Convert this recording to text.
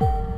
you